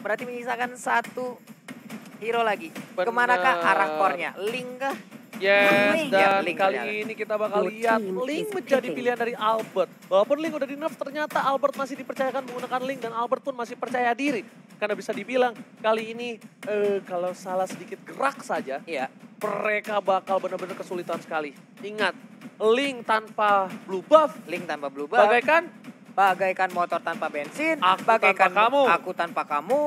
Berarti menyisakan satu hero lagi. Bener. Ke manakah arah core-nya? Link kah? Yes, Link dan ya, Link kali ternyata. ini kita bakal Your lihat Link menjadi pilihan dari Albert. Walaupun Link udah di nerf, ternyata Albert masih dipercayakan menggunakan Link dan Albert pun masih percaya diri. Karena bisa dibilang kali ini eh, kalau salah sedikit gerak saja, Iya. mereka bakal benar-benar kesulitan sekali. Ingat, Link tanpa blue buff, Link tanpa blue buff. bagaikan bagaikan motor tanpa bensin, Aku bagaikan tanpa kamu. aku tanpa kamu,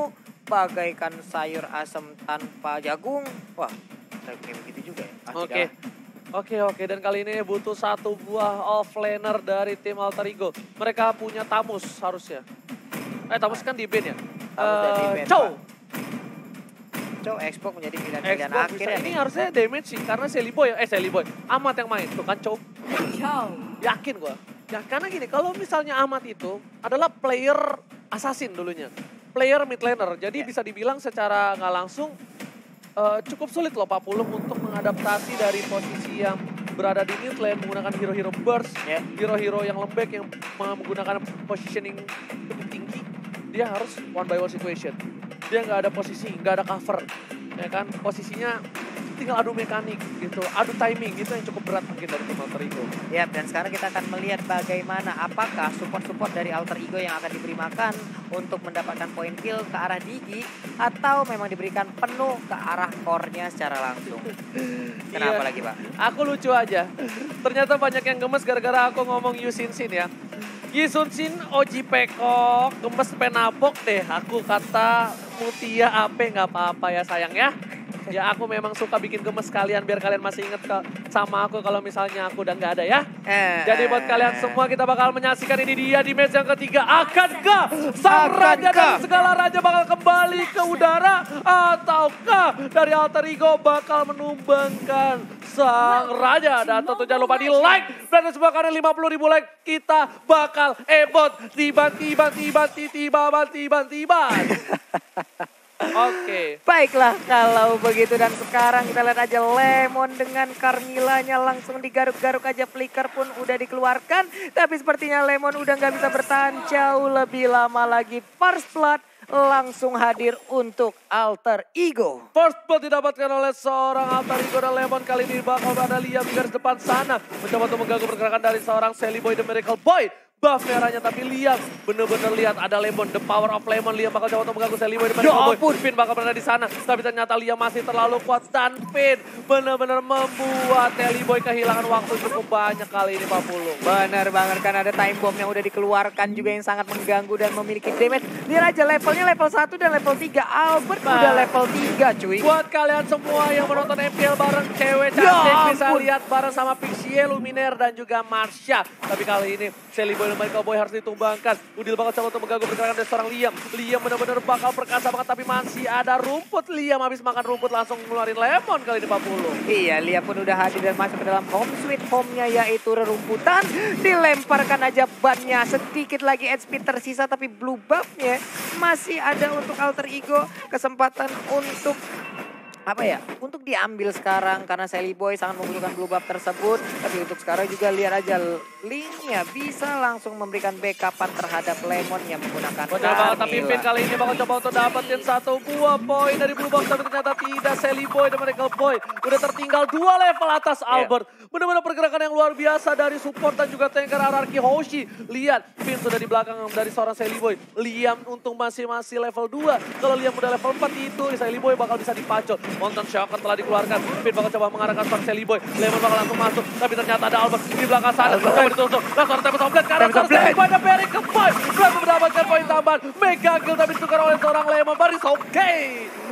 bagaikan sayur asem tanpa jagung. Wah, kayak begitu juga ya. Oke. ah. Oke oke dan kali ini butuh satu buah offlaner dari tim Alter Ego. Mereka punya Tamus harusnya. Eh Tamus kan di band ya? Eh, band, Chow. Cow Xbox menjadi pilihan-pilihan akhir bisa. ya Ini nih. harusnya damage sih karena Sally Boy, eh Sally Boy, Amat yang main tuh kan Chow. Yakin gua. Ya karena gini, kalau misalnya Amat itu adalah player assassin dulunya. Player mid laner. Jadi Ya. bisa dibilang secara nggak langsung eh, cukup sulit loh Pak Pulung untuk mengadaptasi dari posisi yang berada di mid lane menggunakan hero-hero burst, Ya. hero-hero yang lembek yang menggunakan positioning cukup tinggi. Dia harus one by one situation. Dia nggak ada posisi, nggak ada cover. Ya kan, posisinya tinggal adu mekanik gitu, adu timing itu yang cukup berat mungkin dari tim Alter Ego. Ya, dan sekarang kita akan melihat bagaimana apakah support-support dari alter ego yang akan diberi makan untuk mendapatkan poin kill ke arah Digi atau memang diberikan penuh ke arah core-nya secara langsung. Kenapa Iya. lagi, Pak? Aku lucu aja. Ternyata banyak yang gemes gara-gara aku ngomong Yusin Sin ya. Yusin Sin Oji Pekok, gemes penabok deh. Aku kata Mutia Ape nggak apa-apa ya sayang ya. Ya aku memang suka bikin gemes kalian biar kalian masih inget ke, sama aku kalau misalnya aku udah nggak ada ya. Eh, Jadi buat kalian semua kita bakal menyaksikan ini dia di match yang ketiga. Akankah sang Akankah? raja dan segala raja bakal kembali ke udara? Ataukah dari alter ego bakal menumbangkan sang raja? Dan tentu jangan lupa di like. Dan semua karena 50 ribu like kita bakal ebot. Tiba-tiba, tiba-tiba, tiba-tiba. Oke. Baiklah kalau begitu dan sekarang kita lihat aja Lemon dengan Carmilanya langsung digaruk-garuk aja Flicker pun udah dikeluarkan. Tapi sepertinya Lemon udah nggak bisa bertahan jauh lebih lama lagi. First Blood langsung hadir untuk Alter Ego. First blood didapatkan oleh seorang alter ego dan Lemon kali ini bakal ada Liam di garis depan sana. Mencoba untuk mengganggu pergerakan dari seorang Sally Boy The Miracle Boy. Buff merahnya tapi Liam bener-bener lihat ada Lemon, the power of Lemon. Liam bakal coba untuk mengganggu Sally Boy The Miracle Ya ampun. Finn bakal berada di sana. Tapi ternyata Liam masih terlalu kuat dan Finn bener-bener membuat Sally Boy kehilangan waktu cukup banyak kali ini Pak Pulung. Benar banget kan ada time bomb yang udah dikeluarkan juga yang sangat mengganggu dan memiliki damage. Lihat aja levelnya level 1 dan level 3. Albert Nah. udah level 3 cuy. Buat kalian semua yang menonton MPL bareng cewek Ya cantik bisa lihat bareng sama Pixie, Luminer dan juga Marsha. Tapi kali ini Sally Michael Boy harus ditumbangkan. Udil bakal coba untuk mengganggu pergerakan dari seorang Liam. Liam benar-benar bakal perkasa banget tapi masih ada rumput. Liam habis makan rumput langsung ngeluarin lemon kali ini Pak Pulung. Iya, Lia pun udah hadir dan masuk ke dalam home sweet home-nya yaitu rerumputan. Dilemparkan aja bannya sedikit lagi HP tersisa tapi blue buff-nya masih ada untuk alter ego. Kesempatan untuk apa ya untuk diambil sekarang karena Sally Boy sangat membutuhkan blue buff tersebut tapi untuk sekarang juga lihat aja linknya bisa langsung memberikan backupan terhadap Lemon yang menggunakan Benar banget, tapi. Finn kali ini bakal coba untuk dapetin satu buah poin dari Blue Box, tapi ternyata tidak. Sally Boy dan Miracle Boy udah tertinggal dua level atas Albert. Benar-benar pergerakan yang luar biasa dari support dan juga tanker Ararki Hoshi. Lihat, Finn sudah di belakang dari seorang Sally Boy. Liam untung masih masih level 2. Kalau Liam udah level 4 itu, Sally Boy bakal bisa dipacol. Mountain Shocker telah dikeluarkan. Finn bakal coba mengarahkan seorang Sally Boy. Lemon bakal langsung masuk, tapi ternyata ada Albert di belakang sana. Albert. Coba ditusuk. Langsung ada Tempest of Blade karena Tempest of seorang Sally Blade. Boy ada Barry ke Boy. Berhasil mendapatkan poin tambahan. Mega kill tapi ditukar oleh seorang Lemon. Baris oke.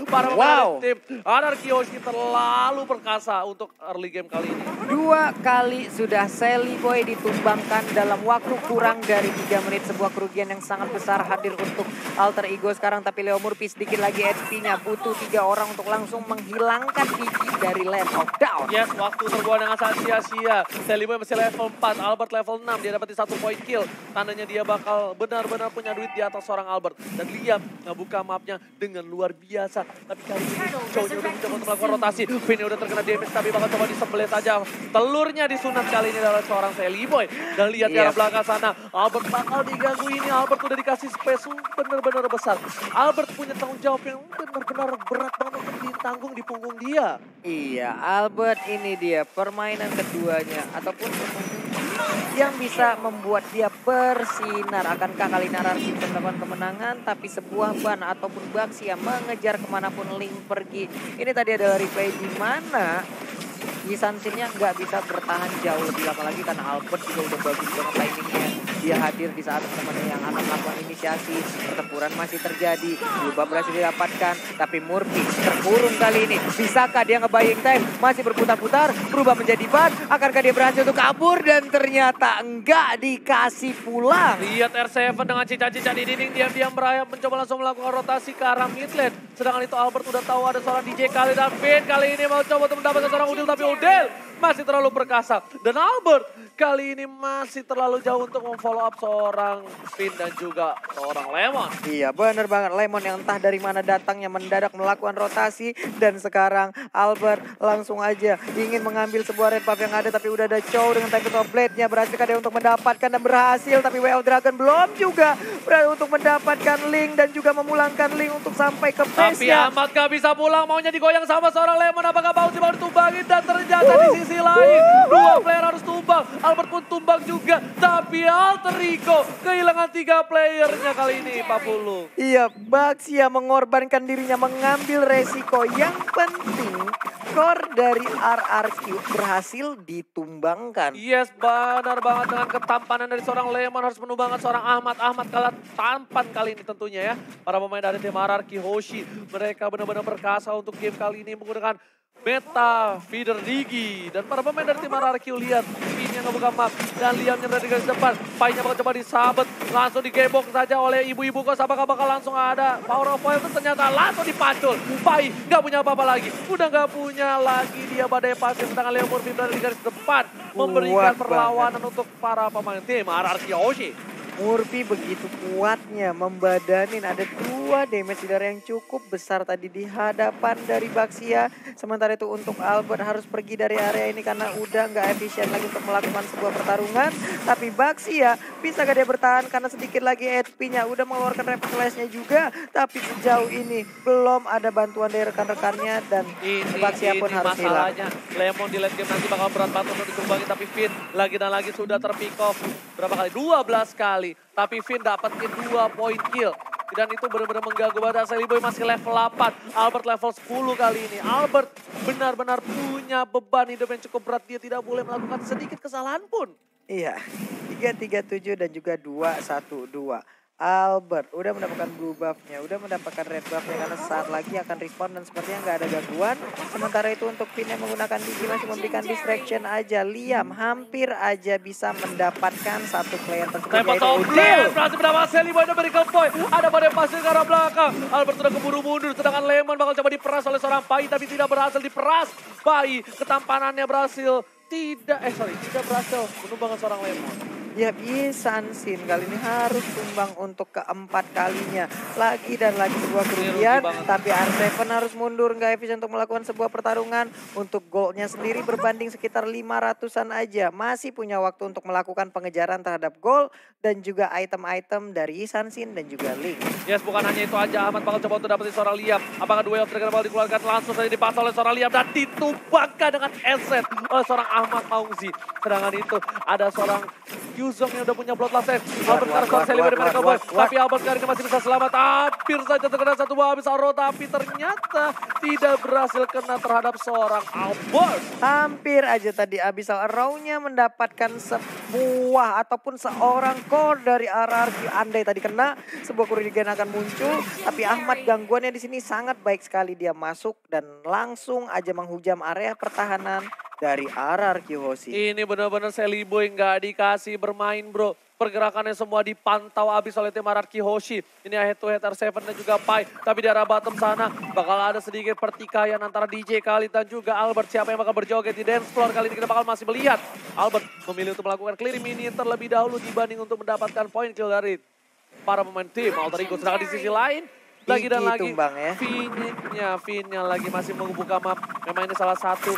Para pemain Wow. tim Anarchy Hoshi terlalu perkasa untuk early game kali ini. Dua kali sudah Sally Boy ditumbangkan dalam waktu kurang dari 3 menit. Sebuah kerugian yang sangat besar hadir untuk Alter Ego sekarang. Tapi Leo Murphy sedikit lagi HP-nya. Butuh tiga orang untuk langsung menghilangkan Digi dari Land of Down. Yes, waktu terbuang dengan sangat sia-sia. Sally Boy masih level 4, Albert level 6. Dia dapetin satu point kill. Tandanya dia bakal benar-benar punya duit di atas seorang Albert. Dan Liam ngebuka mapnya dengan luar biasa. Tapi kali ini ini udah mencoba untuk melakukan rotasi. Finn udah terkena damage tapi bakal coba disembelih saja. Telurnya disunat kali ini adalah seorang Sally Boy. Dan lihat di arah Yes. belakang sana. Albert bakal diganggu ini. Albert udah dikasih space bener-bener besar. Albert punya tanggung jawab yang benar-benar berat banget untuk ditanggung di punggung dia. Iya, Albert ini dia permainan keduanya ataupun yang bisa membuat dia bersinar. Akankah kali bisa mendapatkan kemenangan tapi sebuah ban ataupun Baxi yang mengejar ke mana pun Link pergi. Ini tadi adalah replay di mana Yisansinnya nggak bisa bertahan jauh lebih lama lagi karena Albert juga udah bagus banget timingnya. Dia hadir di saat temannya yang akan melakukan inisiasi. Pertempuran masih terjadi. Berubah berhasil didapatkan. Tapi Murphy terkurung kali ini. Bisakah dia ngebaying time? Masih berputar-putar. Berubah menjadi ban. Akankah dia berhasil untuk kabur? Dan ternyata enggak dikasih pulang. Lihat R7 dengan cica-cica di dinding diam-diam berayap mencoba langsung melakukan rotasi ke arah mid lane. Sedangkan itu Albert udah tahu ada seorang DJ kali dan Finn kali ini mau coba untuk mendapatkan seorang Udil tapi Udil masih terlalu perkasa. Dan Albert kali ini masih terlalu jauh untuk memfollow up seorang Finn dan juga seorang Lemon. Iya bener banget Lemon yang entah dari mana datangnya mendadak melakukan rotasi dan sekarang Albert langsung aja ingin mengambil sebuah red buff yang ada tapi udah ada Chow dengan Tiger of Blade-nya berhasil dia untuk mendapatkan dan berhasil tapi Way of Dragon belum juga berhasil untuk mendapatkan Link dan juga memulangkan Link untuk sampai ke Tapi base-nya. Ahmad gak bisa pulang, maunya digoyang sama seorang Lemon. Apakah Bausi mau ditumbangin? Dan ternyata di sisi lain, dua player tumbang. Albert pun tumbang juga. Tapi Alter Ego kehilangan tiga playernya kali ini, Pak Pulu. Iya, Baxia mengorbankan dirinya mengambil resiko yang penting. Core dari RRQ berhasil ditumbangkan. Yes, benar banget dengan ketampanan dari seorang Lemon harus menumbangkan seorang Ahmad. Ahmad kalah tampan kali ini tentunya ya. Para pemain dari tim RRQ Hoshi, mereka benar-benar perkasa untuk game kali ini menggunakan Meta, Feeder Digi. Dan para pemain dari tim RRQ lihat yang ngebuka map. Dan Liam yang berada di garis depan. Painya bakal coba disabet. Langsung digebok saja oleh ibu-ibu kos. Apakah bakal langsung ada power of itu ternyata langsung dipacul. Pai nggak punya apa-apa lagi. Udah nggak punya lagi dia badai pasir. Sedangkan Leo Murphy berada di garis depan. Memberikan perlawanan untuk para pemain tim RRQ Hoshi. Murphy begitu kuatnya membadanin ada dua damage dealer yang cukup besar tadi di hadapan dari Baxia. Sementara itu untuk Albert harus pergi dari area ini karena udah nggak efisien lagi untuk melakukan sebuah pertarungan. Tapi Baxia bisa gak dia bertahan karena sedikit lagi HP-nya udah mengeluarkan reflex-nya juga. Tapi sejauh ini belum ada bantuan dari rekan-rekannya dan Ini, Baxia pun ini harus hilang. masalahnya. Lemon di late game nanti bakal berat banget untuk ditumbangin. Tapi Finn lagi dan lagi sudah terpick off. Berapa kali? 12 kali. Tapi Finn dapetin 2 poin kill. Dan itu benar-benar mengganggu badan Sally Boy masih level 8. Albert level 10 kali ini. Albert benar-benar punya beban hidup yang cukup berat. Dia tidak boleh melakukan sedikit kesalahan pun. Iya, 337 dan juga 212. Albert udah mendapatkan blue buff-nya, udah mendapatkan red buff-nya karena saat lagi akan respawn dan sepertinya nggak ada gangguan. Sementara itu untuk Finn yang menggunakan Digi masih memberikan distraction aja. Liam hampir aja bisa mendapatkan satu player tersebut Tembak yaitu Udil. berhasil mendapat Sally Boy dan Miracle Boy. Ada pada pasir ke arah belakang. Albert sudah keburu mundur, sedangkan Lemon bakal coba diperas oleh seorang Pai, tapi tidak berhasil diperas. Pai, ketampanannya berhasil. Tidak, eh sorry, tidak berhasil menumbangkan seorang Lemon. Ya bisa Sin kali ini harus tumbang untuk keempat kalinya. Lagi dan lagi sebuah kerugian. banget. Tapi R7 harus mundur nggak efisien untuk melakukan sebuah pertarungan. Untuk goalnya sendiri berbanding sekitar 500an aja. Masih punya waktu untuk melakukan pengejaran terhadap gol. Dan juga item-item dari Sansin dan juga Link. Yes, bukan hanya itu aja. Ahmad bakal coba untuk dapetin seorang Liam. Apakah duel Trigger bakal dikeluarkan langsung saja dipasang oleh seorang Liam dan ditumbangkan dengan eset oleh seorang Ahmad Maungzi. Sedangkan itu ada seorang Yuzong yang udah punya bloodlust save. Albert kuat, dari Miracle kuat, Boy. kuat, kuat. Tapi Albert kali ini masih bisa selamat. Hampir saja terkena satu buah habis arrow. Tapi ternyata tidak berhasil kena terhadap seorang Albert. Hampir aja tadi Abyssal Arrow-nya mendapatkan sebuah ataupun seorang core dari RRQ. Andai tadi kena, sebuah kerugian akan muncul. Tapi Ahmad gangguannya di sini sangat baik sekali. Dia masuk dan langsung aja menghujam area pertahanan dari RRQ Hoshi. Ini benar-benar Sally Boy nggak dikasih bermain bro. Pergerakannya semua dipantau habis oleh tim Ararki Hoshi. Ini head to head R7 dan juga Pai. Tapi di arah bottom sana bakal ada sedikit pertikaian antara DJ Khalid dan juga Albert. Siapa yang bakal berjoget di dance floor kali ini kita bakal masih melihat. Albert memilih untuk melakukan clear minion terlebih dahulu dibanding untuk mendapatkan poin kill dari para pemain tim Alter Ego. Sedangkan di sisi lain, lagi dan lagi. tumbang ya. Finnya, Finnya lagi masih membuka map. Memang ini salah satu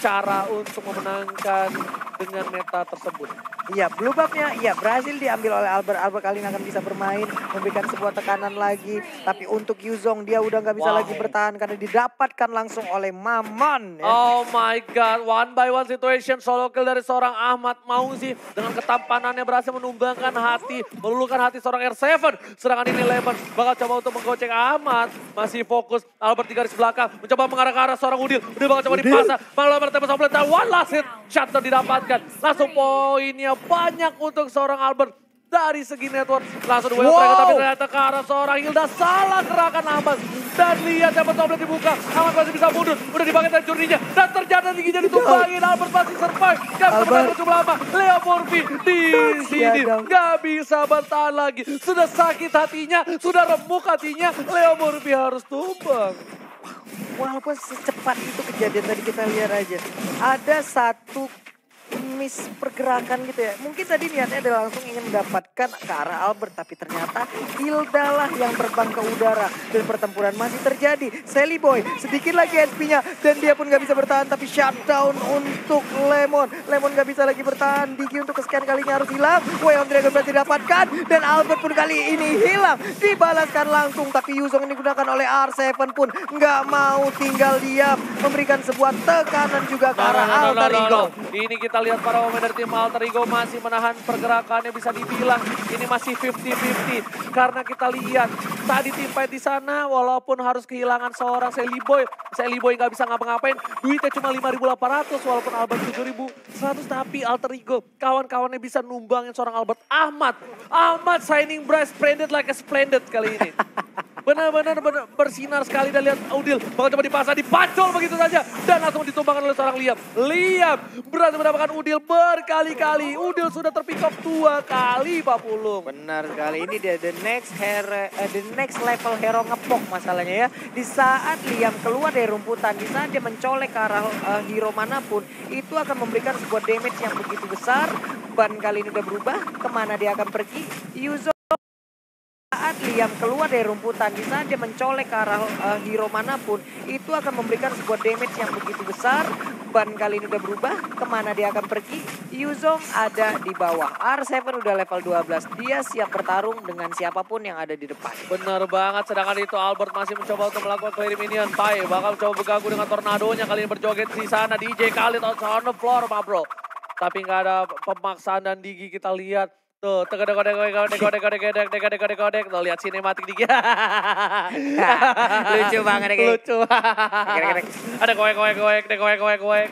cara untuk memenangkan dengan meta tersebut. Iya, blue buff-nya iya berhasil diambil oleh Albert. Albert kali ini akan bisa bermain, memberikan sebuah tekanan lagi. Tapi untuk Yuzong dia udah nggak bisa Wow. lagi bertahan karena didapatkan langsung oleh Maman. Ya. Oh my god, one by one situation solo kill dari seorang Ahmad Mauzi dengan ketampanannya berhasil menumbangkan hati, meluluhkan hati seorang R7. Sedangkan ini Lemon bakal coba untuk menggocek Ahmad, masih fokus Albert di garis belakang, mencoba mengarah ke arah seorang Udil, Udil bakal coba dipasang, malah bertemu sama one last hit shot didapatkan. Langsung poinnya banyak untuk seorang Albert. Dari segi network langsung dua Wow. mereka tapi ternyata ke arah seorang Hilda. Salah gerakan Ahmad dan lihat dapat tablet dibuka. Ahmad masih bisa mundur. Udah dipakai dari jurninya. Dan ternyata tingginya ditumbangin Albert masih survive. Gak bisa bertahan cukup lama Leo Morphy di sini. dong. gak bisa bertahan lagi. Sudah sakit hatinya. Sudah remuk hatinya. Leo Morphy harus tumbang. Walaupun secepat itu kejadian tadi kita lihat aja. Ada satu miss pergerakan gitu ya. Mungkin tadi niatnya adalah langsung ingin mendapatkan ke arah Albert. Tapi ternyata Hilda lah yang terbang ke udara. Dan pertempuran masih terjadi. Sally Boy sedikit lagi SP-nya. Dan dia pun gak bisa bertahan. Tapi shutdown untuk Lemon. Lemon gak bisa lagi bertahan. Digi untuk kesekian kalinya harus hilang. Way on Dragon berhasil didapatkan. Dan Albert pun kali ini hilang. Dibalaskan langsung. Tapi Yuzong ini digunakan oleh R7 pun nggak mau tinggal diam. Memberikan sebuah tekanan juga ke arah Alter Ego. Ini kita lihat para pemain dari tim Alter Ego masih menahan pergerakannya bisa dibilang ini masih 50-50 karena kita lihat tadi tim di sana walaupun harus kehilangan seorang Sally Boy, Sally Boy nggak bisa ngapa-ngapain, duitnya cuma 5.800 walaupun Albert 7.100 tapi Alter Ego kawan-kawannya bisa numbangin seorang Albert Ahmad. Ahmad signing bright splendid like a splendid kali ini. Benar-benar benar bersinar sekali dan lihat Udil bakal coba dipasang, dipacol begitu saja dan langsung ditumbangkan oleh seorang Liam. Liam berhasil mendapatkan Udil berkali-kali. Udil sudah terpick dua kali Pak Pulung. Benar sekali ini dia the next hero, eh, the next level hero ngepok masalahnya ya. Di saat Liam keluar dari rumputan, di saat dia mencolek ke arah eh, hero mana pun, itu akan memberikan sebuah damage yang begitu besar. Ban kali ini udah berubah, ke mana dia akan pergi? Yuzo saat Liam keluar dari rumputan, di saat dia mencolek ke arah eh, hero mana pun, itu akan memberikan sebuah damage yang begitu besar. Ban kali ini udah berubah, ke mana dia akan pergi? Yuzong ada di bawah. R7 udah level 12, dia siap bertarung dengan siapa pun yang ada di depan. Benar banget, sedangkan itu Albert masih mencoba untuk melakukan clear minion. Tai bakal coba bergabung dengan tornadonya kali ini berjoget di sana. DJ Khalid on the floor, ma bro. Tapi nggak ada pemaksaan dan Digi kita lihat. Tuh, tegak tegak tegak tegak tegak tegak tegak tegak tegak tegak tegak Tuh, lihat sinematik Digi. Lucu banget ya, kayak. Lucu. Ada koek koek koek, koek koek koek.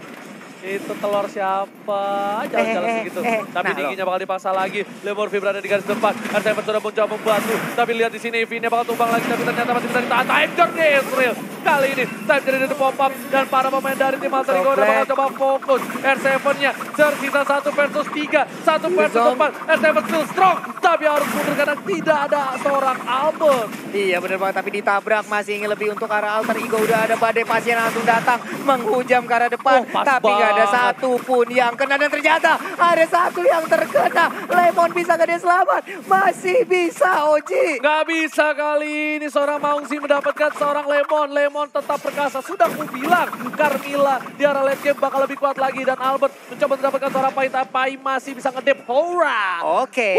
Itu telur siapa? Jalan-jalan Eh, eh, segitu. eh, Tapi nah, dinginnya bakal dipaksa lagi. Lemorfi berada di garis depan. Artemis sudah mencoba membantu. Tapi lihat di sini Vinnya bakal tumbang lagi. Tapi ternyata masih bisa ditahan. Time journey Israel. Kali ini time dari pop up. Dan para pemain dari tim Alter Ego udah bakal coba fokus. R7-nya tersisa satu versus tiga. Satu versus empat. R7 still strong. Tapi harus mundur karena tidak ada seorang Albert. Iya bener banget, tapi ditabrak masih ingin lebih untuk arah alter ego. Udah ada badai pasien langsung datang menghujam ke arah depan. Oh, tapi nggak ada satu pun yang kena dan ternyata ada satu yang terkena. Lemon bisa gak dia selamat? Masih bisa Oji. Gak bisa kali ini seorang Maungsi mendapatkan seorang Lemon. Lemon tetap perkasa. Sudah ku bilang Carmilla di arah late game bakal lebih kuat lagi. Dan Albert mencoba mendapatkan seorang Pai. Tapi masih bisa ngedep. Hora. Oke,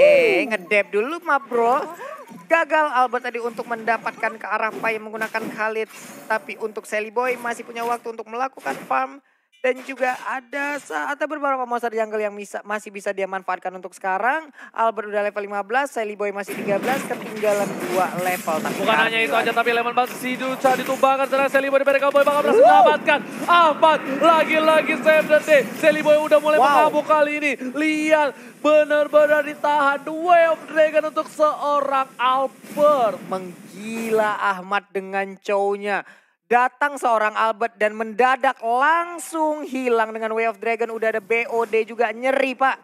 ngedep dulu ma bro. Gagal Albert tadi untuk mendapatkan ke arah Pai menggunakan Khalid. Tapi untuk Sally Boy masih punya waktu untuk melakukan farm. Dan juga ada ada beberapa monster jungle yang bisa, masih bisa dia manfaatkan untuk sekarang. Albert udah level 15, Sally Boy masih 13, ketinggalan 2 level. Tapi Bukan hanya itu aja, tapi Lemon masih bisa ditumbangkan. Sedang Sally Boy dari Cowboy bakal berhasil mendapatkan. Ahmad lagi-lagi save the day. Sally Boy udah mulai Wow. mengamuk kali ini. Lihat benar-benar ditahan. The Way of Dragon untuk seorang Albert. menggila Ahmad dengan cownya. Datang seorang Albert dan mendadak langsung hilang dengan Way of Dragon. Udah ada BOD juga nyeri pak.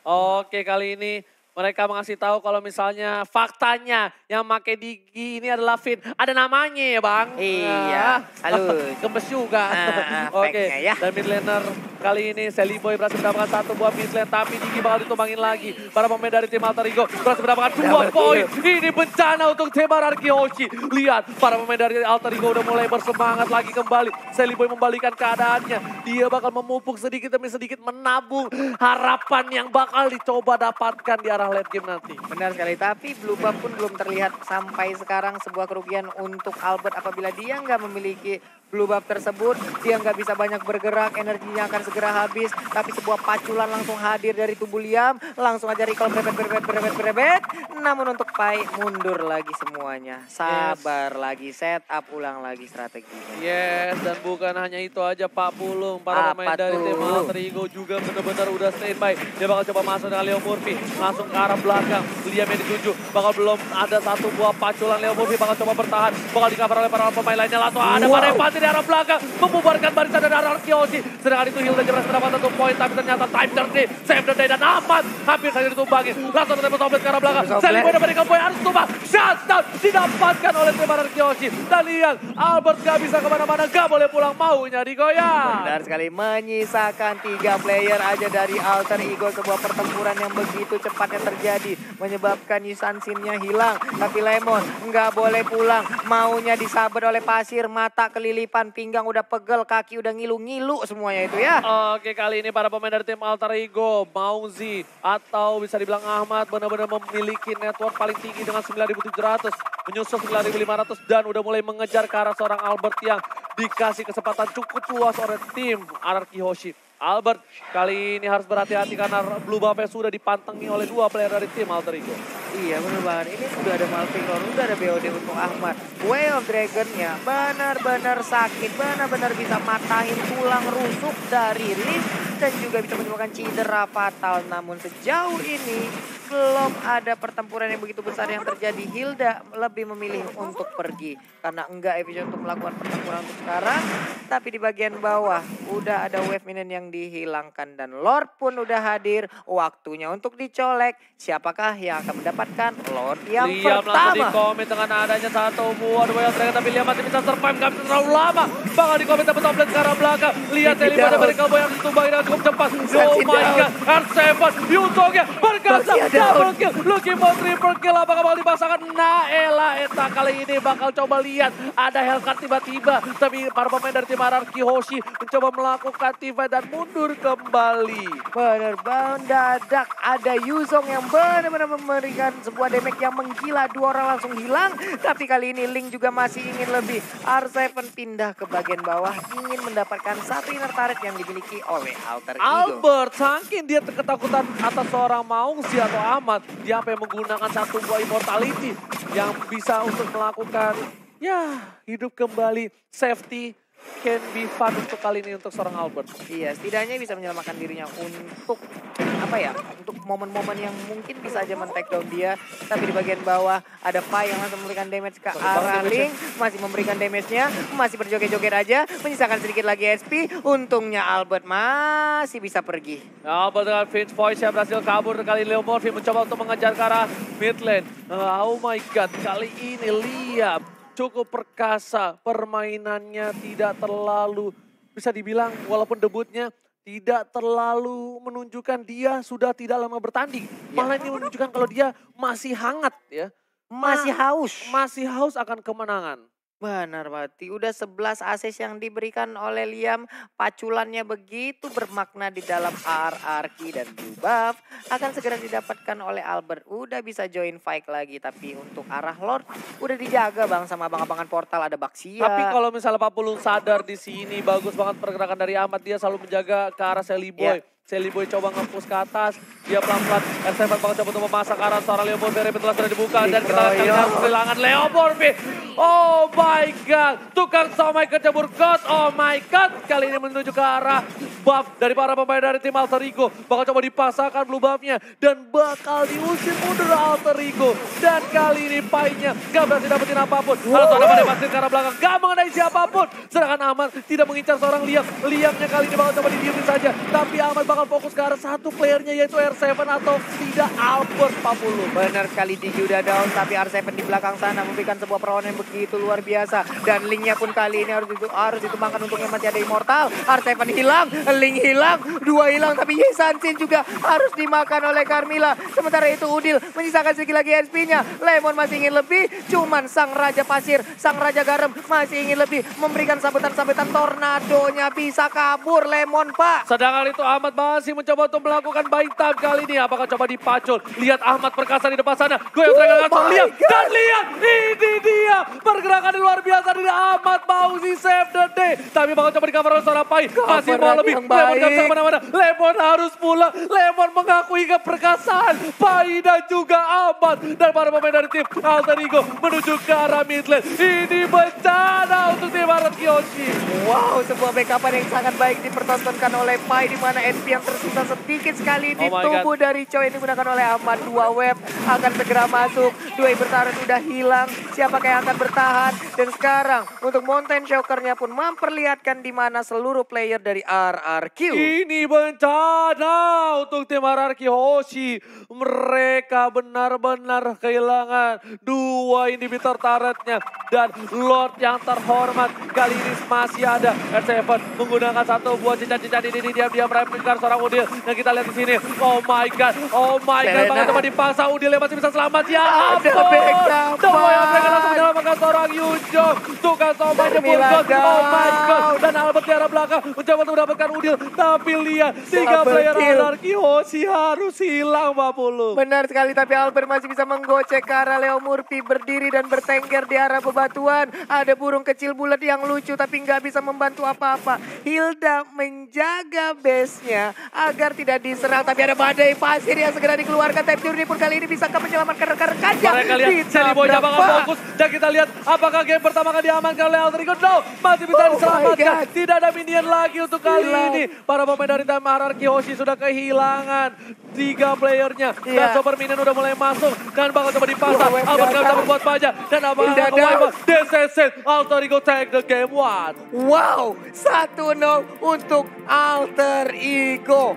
Oke kali ini mereka mengasih tahu kalau misalnya faktanya yang pakai Digi ini adalah Finn. Ada namanya ya bang. Iya, Ah, halus. Gemes juga. Ah, Oke fact-nya ya. dan mid laner Kali ini Sally Boy berhasil mendapatkan satu buah mislane tapi Digi bakal ditumbangin lagi. Para pemain dari tim Alter Ego berhasil mendapatkan dua poin. Ini bencana untuk tim Araki Hoshi. Lihat para pemain dari Alter Ego udah mulai bersemangat lagi kembali. Sally Boy membalikan keadaannya. Dia bakal memupuk sedikit demi sedikit menabung harapan yang bakal dicoba dapatkan di arah late game nanti. Benar sekali, tapi Blue Buff pun belum terlihat sampai sekarang sebuah kerugian untuk Albert apabila dia nggak memiliki blue buff tersebut. Dia nggak bisa banyak bergerak, energinya akan segera habis. Tapi sebuah paculan langsung hadir dari tubuh Liam. Langsung aja recall berebet, berebet, berebet, berebet. Namun untuk Pai mundur lagi semuanya. Sabar yes. lagi, set up ulang lagi strategi. Yes, dan bukan hanya itu aja Pak Pulung. Para pemain dari tim Alter Ego juga benar-benar udah standby. Dia bakal coba masuk dengan Leo Murphy. Langsung ke arah belakang. Liam yang dituju. Bakal belum ada satu buah paculan Leo Murphy. Bakal coba bertahan. Bakal di oleh para pemain lainnya. Langsung ada wow. pada dari arah belakang membubarkan barisan dari arah Kyoshi. Sedangkan itu Hilda jelas mendapat satu poin tapi ternyata time journey, save the day dan aman. Hampir saja ditumbangin. Langsung dari Toplet ke arah belakang. Selly Boy dapat poin harus tumbang. Shutdown didapatkan oleh tim arah Kyoshi. Dan lihat Albert gak bisa ke mana-mana, gak boleh pulang maunya digoyang. Benar sekali menyisakan tiga player aja dari Alter Ego. Sebuah pertempuran yang begitu cepatnya terjadi. Menyebabkan Yusan Sinnya hilang. Tapi Lemon nggak boleh pulang. Maunya disabar oleh pasir. Mata kelilipan, pinggang udah pegel, kaki udah ngilu-ngilu semuanya itu ya. Oke, kali ini para pemain dari tim Alter Ego, Mauzi atau bisa dibilang Ahmad benar-benar memiliki network paling tinggi dengan 9.700, menyusul 9.500 dan udah mulai mengejar ke arah seorang Albert yang dikasih kesempatan cukup luas oleh tim Araki Hoshi. Albert kali ini harus berhati-hati karena Blue buff sudah dipantengi oleh dua player dari tim Alter Ego. Iya benar banget, ini sudah ada Malvigor, sudah ada BOD untuk Ahmad. Way of Dragon-nya benar-benar sakit, benar-benar bisa matahin tulang rusuk dari Riz dan juga bisa menyebabkan cedera fatal. Namun sejauh ini belum ada pertempuran yang begitu besar yang terjadi. Hilda lebih memilih untuk pergi karena enggak efisien untuk melakukan pertempuran untuk sekarang. Tapi di bagian bawah udah ada wave minion yang dihilangkan dan Lord pun udah hadir. Waktunya untuk dicolek. Siapakah yang akan mendapatkan Lord yang Liam pertama? Liam di komen dengan adanya satu buah dua yang tapi Liam masih bisa survive gak bisa terlalu lama. Bakal di komen tapi toplet ke arah belakang. Lihat Teli pada mereka yang ditumbang dengan cukup cepat. Oh my god, R7 Yutongnya berkasa double kill. Lucky mau triple kill. Apakah bakal dipasangkan? Naela Eta kali ini bakal coba lihat. Ada Hellcat tiba-tiba. Tapi para pemain dari tim Ararki Hoshi mencoba melakukan tiba dan mundur kembali. Bener banget. Dadak ada Yuzong yang benar-benar memberikan sebuah damage yang menggila. Dua orang langsung hilang. Tapi kali ini Link juga masih ingin lebih. R7 pindah ke bagian bawah. Ingin mendapatkan satu inner turret yang dimiliki oleh Alter Ego. Albert, saking dia ketakutan atas seorang Maungsi atau Ahmad dia sampai menggunakan satu buah immortality yang bisa untuk melakukan ya hidup kembali safety can be fun untuk kali ini untuk seorang Albert. Iya, setidaknya bisa menyelamatkan dirinya untuk apa ya, untuk momen-momen yang mungkin bisa aja men down dia. Tapi di bagian bawah ada Pai yang langsung memberikan damage ke arah Link, masih memberikan damage-nya, masih berjoget-joget aja, menyisakan sedikit lagi SP. Untungnya Albert masih bisa pergi. Albert dengan Finch Voice yang berhasil kabur kali Leo Morphy mencoba untuk mengejar ke arah mid lane. Oh my god, kali ini Liam cukup perkasa. Permainannya tidak terlalu bisa dibilang walaupun debutnya tidak terlalu menunjukkan dia sudah tidak lama bertanding. Ya. Malah ini menunjukkan kalau dia masih hangat ya. Masih haus. Masih haus akan kemenangan. Benar Mati, udah 11 assist yang diberikan oleh Liam. Paculannya begitu bermakna di dalam RRQ dan blue buff. Akan segera didapatkan oleh Albert. Udah bisa join fight lagi. Tapi untuk arah Lord udah dijaga bang sama abang-abangan portal. Ada Baxia. Tapi kalau misalnya Pak Pulung sadar di sini bagus banget pergerakan dari Ahmad. Dia selalu menjaga ke arah Sally Boy. Yeah. Sally Boy coba nge ke atas. Dia pelan-pelan. R7 bakal coba untuk memasak arah seorang Leo Morphy. Repetulah sudah dibuka. Dan kita harus kehilangan Leo Morphy. Oh my god. Tukang somai kecebur God. Oh my god. Kali ini menuju ke arah buff dari para pemain dari tim Alter Ego. Bakal coba dipasangkan blue buffnya. Dan bakal diusir mundur Alter Ego. Dan kali ini painya gak berhasil dapetin apa pun. Ada pada pasti ke arah belakang. Gak mengenai siapa pun. Sedangkan Ahmad tidak mengincar seorang Liam. Liamnya kali ini bakal coba didiemin saja. Tapi Ahmad bakal fokus ke arah satu playernya yaitu R7 atau tidak Albert Papulu. Benar sekali Digi udah down tapi R7 di belakang sana memberikan sebuah perlawanan yang begitu luar biasa. Dan linknya pun kali ini harus itu harus ditumbangkan untungnya masih ada Immortal. R7 hilang, Link hilang, dua hilang tapi Yesansin juga harus dimakan oleh Carmilla. Sementara itu Udil menyisakan sedikit lagi HP-nya. Lemon masih ingin lebih, cuman sang Raja Pasir, sang Raja Garam masih ingin lebih. Memberikan sabetan-sabetan tornadonya bisa kabur Lemon Pak. Sedangkan itu Ahmad masih mencoba untuk melakukan baik time kali ini. Apakah coba dipacul? Lihat Ahmad perkasa di depan sana. Gue yang Oh oh my lihat. Dan lihat, ini dia. Pergerakan luar biasa dari Ahmad Mauzi save the day. Tapi bakal coba di cover oleh seorang Pai. Masih mau lebih. Lemon gak bisa baik. ke mana-mana. Lemon harus pulang. Lemon mengakui keperkasaan. Pai dan juga Ahmad. Dan para pemain dari tim Alter Ego menuju ke arah mid lane. Ini bencana untuk tim Arat Kiyoshi. Wow, sebuah backupan yang sangat baik dipertontonkan oleh Pai di mana SP yang tersisa sedikit sekali di Oh dari Choi ini digunakan oleh Ahmad. Dua web akan segera masuk. Dua bertahan sudah hilang. Siapakah yang akan bertahan? Dan sekarang untuk Mountain Shocker-nya pun memperlihatkan di mana seluruh player dari RRQ. Ini bencana untuk tim Ararki Hoshi. Mereka benar-benar kehilangan dua inhibitor turretnya. Dan Lord yang terhormat kali ini masih ada. R7 menggunakan satu buah cincang-cincang ini diam-diam mereplikkan seorang Udil. Dan kita lihat di sini. Oh my god, oh my god. Coba dipaksa Udil yang masih bisa selamat. Ya Ada ampun. backupan. Mereka langsung menyelamatkan seorang Yujong. Tukang somanya Carmilla Burgos. Oh my god. Dan Albert di arah belakang mencoba untuk mendapatkan Udil. Tapi lihat tiga player anarki Hoshi harus hilang 40. Benar sekali, tapi Albert masih bisa menggocek ke arah Leo Murphy berdiri dan bertengger di arah bebatuan. Ada burung kecil bulat yang lucu tapi nggak bisa membantu apa-apa. Hilda menjaga base-nya agar tidak diserang. Tapi ada badai pasir yang segera dikeluarkan. Tapi Journey pun kali ini bisa menyelamatkan rekan-rekannya. Mereka lihat Sally Boy Pak. Fokus dan kita lihat apakah game pertama akan diamankan oleh Alter Ego. No, masih bisa Oh diselamatkan. Tidak ada minion lagi untuk kali Hilang. ini. Para pemain dari tim Hierarchy Hoshi sudah kehilangan tiga playernya. Dan Iya. super minion udah mulai masuk dan bakal coba dipasang. Web Albert nggak bisa berbuat banyak dan apakah Hilda akan wipe down. This is it. Alter Ego take the game one. Wow, 1-0 untuk Alter Ego.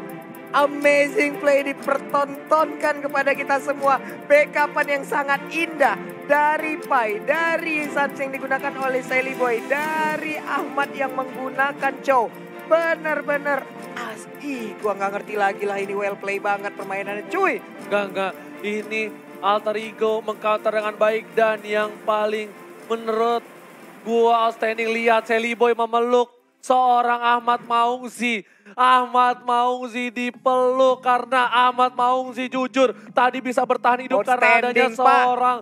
Amazing play dipertontonkan kepada kita semua. Backupan yang sangat indah dari Pai, dari Sans yang digunakan oleh Sally Boy, dari Ahmad yang menggunakan Chow. Bener-bener asli, gua nggak ngerti lagi lah ini well play banget permainannya cuy. Enggak, enggak. Ini Alter Ego mengcounter dengan baik dan yang paling menurut gua outstanding lihat Sally Boy memeluk seorang Ahmad Maungzi. Ahmad Maungzi dipeluk karena Ahmad Maungzi jujur tadi bisa bertahan hidup karena adanya seorang